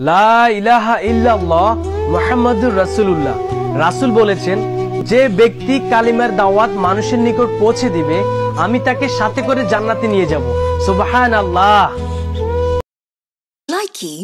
লা ইলাহা ইল্লাল্লাহ মুহাম্মাদুর রাসূলুল্লাহ। রাসূল বলেছেন, যে ব্যক্তি কালিমার দাওয়াত মানুষের নিকট পৌঁছে দিবে, আমি তাকে সাথে করে জান্নাতে নিয়ে যাব। সুবহানাল্লাহ। Likey